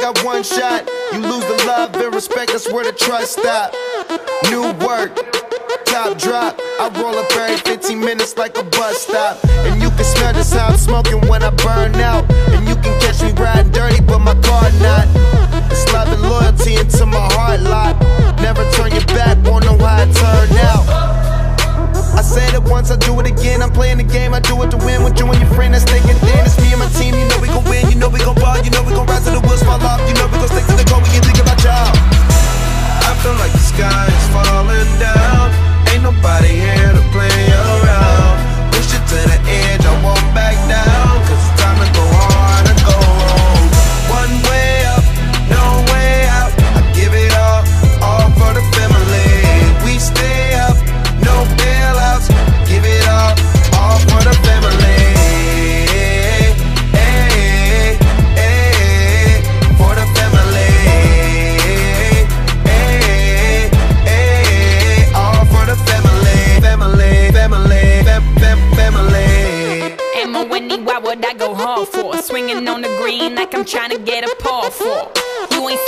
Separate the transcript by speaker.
Speaker 1: got one shot. You lose the love and respect, that's where the trust stop. New work, top drop. I roll up every 15 minutes like a bus stop. And you can smell how I'm smoking when I burn out. And you can catch me riding dirty, but my car not. It's love and loyalty into my heart lot. Never turn your back, won't know how it turned out. I said it once, I do it again. I'm playing the game, I do it to win. With you and your friend, that's thinking then. It's me and my team, you know we gon' win. You know we gon' ball, you know we gon' rise to the
Speaker 2: would I go hard for? Swinging on the green like I'm trying to get a par four. You ain't